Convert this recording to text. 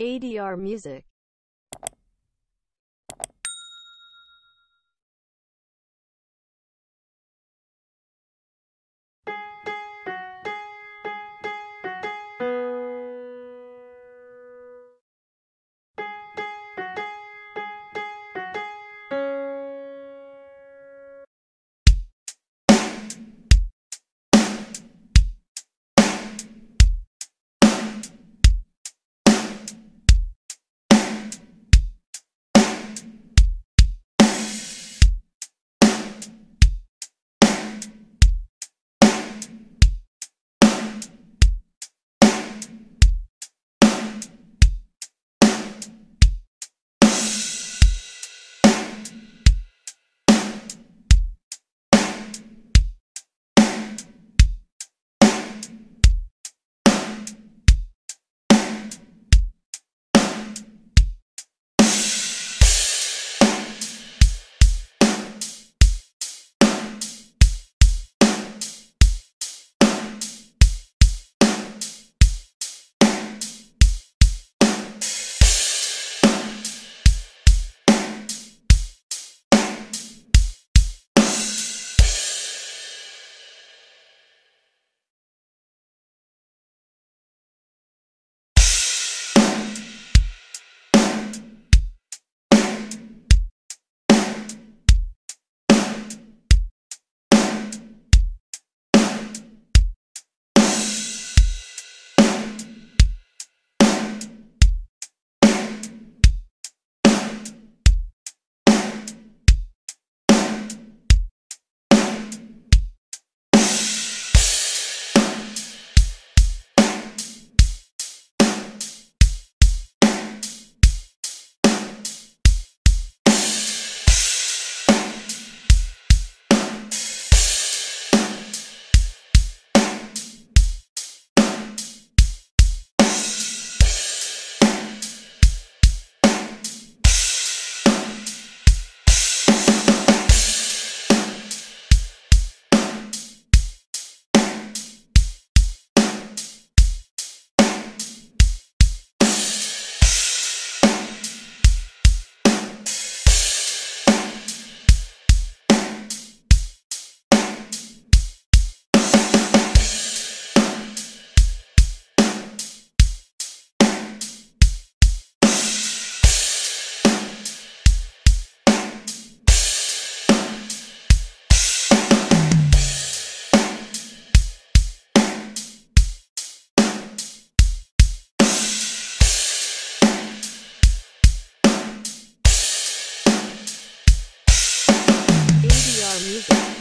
ADR Music music.